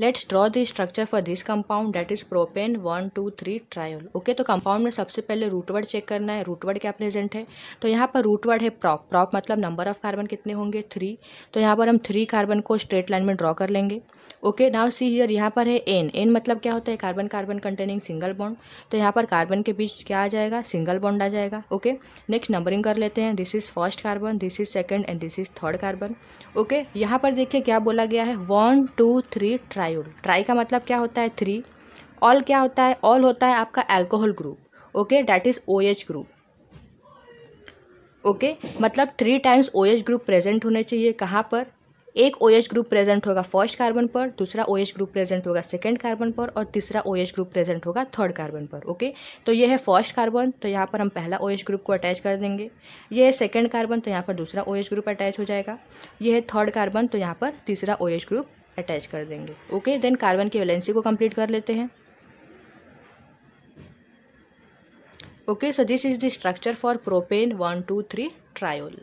Let's draw the structure for this compound that is propane one two three triol okay तो compound में सबसे पहले रूटवर्ड check करना है रूटवर्ड क्या प्रेजेंट है? तो यहाँ पर रूटवर्ड है प्रॉप प्रॉप मतलब नंबर ऑफ़ कार्बन कितने होंगे? थ्री तो यहाँ पर हम थ्री कार्बन को स्ट्रेट लाइन में ड्रॉ कर लेंगे। ओके नाउ सी हियर यहाँ पर है एन एन मतलब क्या होता है? Carbon carbon containing single bond तो यहाँ पर कार्बन के बीच क्या आ जाएगा? सिंगल बॉन्ड आ जाएगा। ओके नेक्स्ट नंबरिंग कर लेते हैं। This is first carbon this is second and this is third carbon okay यहाँ पर देखिए क्या बोला गया है? One two three tri tri का मतलब क्या होता है? थ्री ऑल क्या होता है? ऑल होता है आपका alcohol group okay that is O H group okay मतलब three times O H group present होने चाहिए कहाँ पर? एक ओ एच ग्रुप प्रेजेंट होगा फ़र्स्ट कार्बन पर, दूसरा ओ एच ग्रुप प्रेजेंट होगा सेकेंड कार्बन पर और तीसरा ओ एच ग्रुप प्रेजेंट होगा थर्ड कार्बन पर ओके तो ये है फ़र्स्ट कार्बन तो यहाँ पर हम पहला ओ एच ग्रुप को अटैच कर देंगे। ये है सेकेंड कार्बन तो यहाँ पर दूसरा ओ एच ग्रुप अटैच हो जाएगा। ये है थर्ड कार्बन तो यहाँ पर तीसरा ओ एच ग्रुप अटैच कर देंगे। ओके देन कार्बन की वैलेंसी को कंप्लीट कर लेते हैं। Okay so this is the structure for propane one two three triol